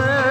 never